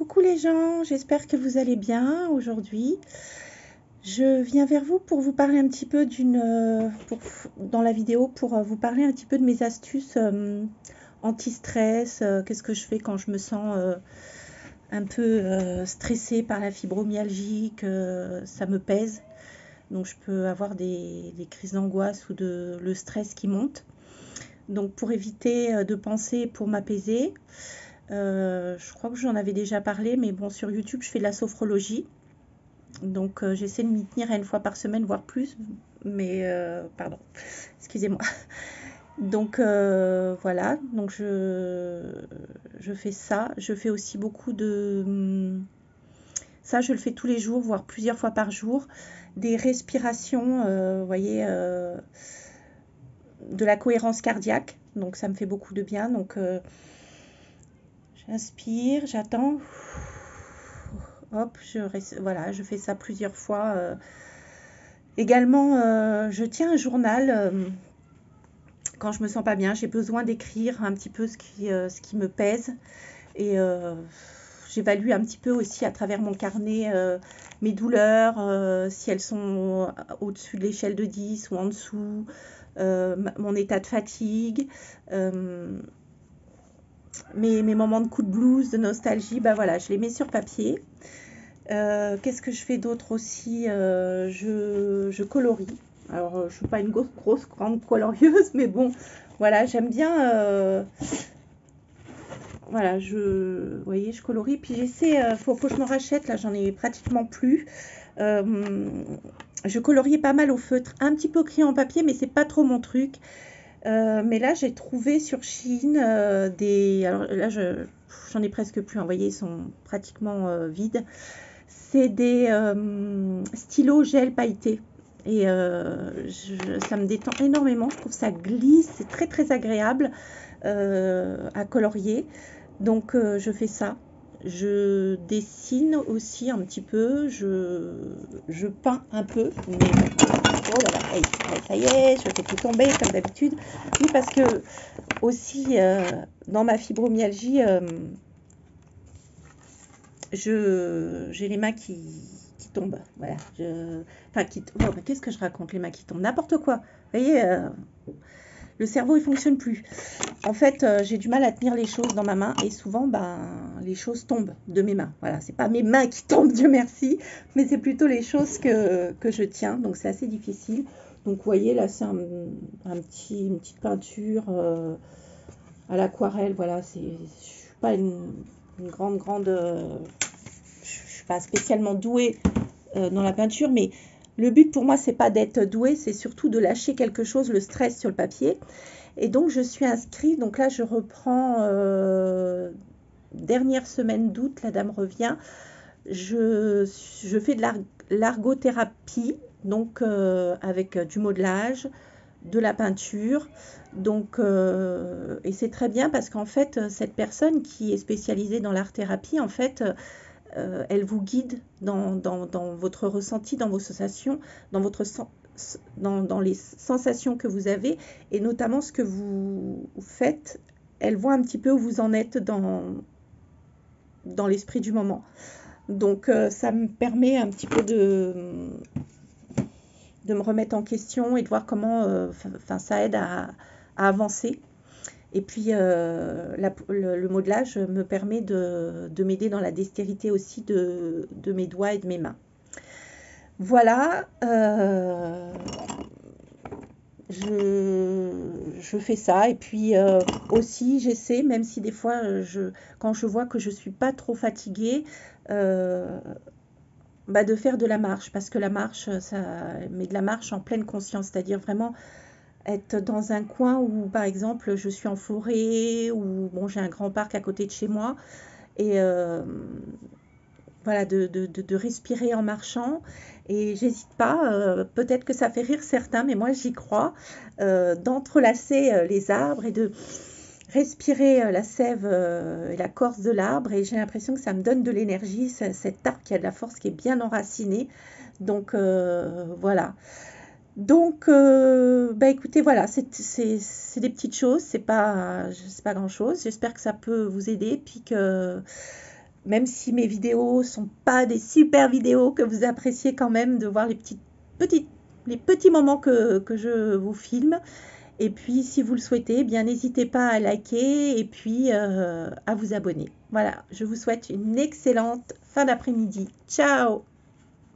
Coucou les gens, j'espère que vous allez bien aujourd'hui. Je viens vers vous pour vous parler un petit peu d'une, euh, dans la vidéo, pour euh, vous parler un petit peu de mes astuces euh, anti-stress. Qu'est-ce que je fais quand je me sens un peu stressée par la fibromyalgie, que ça me pèse. Donc je peux avoir des, des crises d'angoisse ou de le stress qui monte. Donc pour éviter de penser, pour m'apaiser. Euh, je crois que j'en avais déjà parlé, mais bon, sur YouTube, je fais de la sophrologie. Donc, euh, j'essaie de m'y tenir à une fois par semaine, voire plus. Mais, euh, pardon, excusez-moi. Donc, voilà. Donc, je, je fais ça. Je fais aussi beaucoup de. Ça, je le fais tous les jours, voire plusieurs fois par jour. Des respirations, vous voyez, de la cohérence cardiaque. Donc, ça me fait beaucoup de bien. Donc, J'inspire, j'attends. Hop, je, voilà, je fais ça plusieurs fois. Euh. Également, euh, je tiens un journal euh, quand je me sens pas bien. J'ai besoin d'écrire un petit peu ce qui, ce qui me pèse. Et j'évalue un petit peu aussi à travers mon carnet mes douleurs, si elles sont au-dessus de l'échelle de 10 ou en dessous, mon état de fatigue mes, moments de coup de blues, de nostalgie, bah voilà, je les mets sur papier. Euh, qu'est-ce que je fais d'autre aussi euh, je, colorie. Alors, euh, je ne suis pas une grosse, grande colorieuse, mais bon, voilà, j'aime bien. voilà, je, vous voyez, je colorie. Puis j'essaie, il faut, que je me rachète, là, j'en ai pratiquement plus. je coloriais pas mal au feutre, un petit peu crayon en papier, mais c'est pas trop mon truc. Euh, mais là, j'ai trouvé sur Chine euh, des. Alors là, j'en ai presque plus. Hein, vous voyez, ils sont pratiquement euh, vides. C'est des stylos gel pailletés. Et ça me détend énormément. Je trouve ça glisse. C'est très, très agréable à colorier. Donc, je fais ça. Je dessine aussi un petit peu, je, je peins un peu, mais oh ça y est, je fais tout tomber comme d'habitude. Oui, parce que aussi euh, dans ma fibromyalgie, euh, j'ai les mains qui, qui tombent. Voilà. Enfin, oh, qu'est-ce que je raconte, les mains qui tombent? N'importe quoi. Vous voyez, euh, le cerveau il fonctionne plus. En fait, euh, j'ai du mal à tenir les choses dans ma main et souvent, ben, les choses tombent de mes mains. Voilà, c'est pas mes mains qui tombent, Dieu merci, mais c'est plutôt les choses que, je tiens. Donc c'est assez difficile. Donc vous voyez là, c'est un, petit, une petite peinture euh, à l'aquarelle. Voilà, c'est, je suis pas une, grande grande, euh, je suis pas spécialement douée dans la peinture, mais le but pour moi, c'est pas d'être doué, c'est surtout de lâcher quelque chose, le stress sur le papier. Et donc, je suis inscrite. Donc là, je reprends euh, dernière semaine d'août, la dame revient. Je, fais de l'argothérapie, donc euh, avec du modelage, de la peinture. Donc, euh, et c'est très bien parce qu'en fait, cette personne qui est spécialisée dans l'art-thérapie, en fait, euh, elle vous guide dans, votre ressenti, dans vos sensations, dans, les sensations que vous avez et notamment ce que vous faites. Elle voit un petit peu où vous en êtes dans, l'esprit du moment. Donc euh, ça me permet un petit peu de, de me remettre en question et de voir comment euh, ça aide à avancer. Et puis, euh, le, modelage me permet de, m'aider dans la dextérité aussi de, mes doigts et de mes mains. Voilà, euh, je, fais ça. Et puis euh, aussi, j'essaie, même si des fois, quand je vois que je ne suis pas trop fatiguée, bah, de faire de la marche. Parce que la marche, ça met de la marche en pleine conscience, c'est-à-dire vraiment être dans un coin où, par exemple, je suis en forêt ou j'ai un grand parc à côté de chez moi et euh, voilà, de, respirer en marchant. Et j'hésite pas, euh, peut-être que ça fait rire certains, mais moi j'y crois, euh, d'entrelacer les arbres et de respirer la sève et la corse de l'arbre. Et j'ai l'impression que ça me donne de l'énergie, cet arbre qui a de la force, qui est bien enraciné. Donc voilà. Donc, euh, bah écoutez, voilà, c'est des petites choses, c'est pas, grand chose. J'espère que ça peut vous aider, puis que même si mes vidéos sont pas des super vidéos, que vous appréciez quand même de voir les petites, les petits moments que, que je vous filme. Et puis, si vous le souhaitez, eh bien n'hésitez pas à liker et puis euh, à vous abonner. Voilà, je vous souhaite une excellente fin d'après-midi. Ciao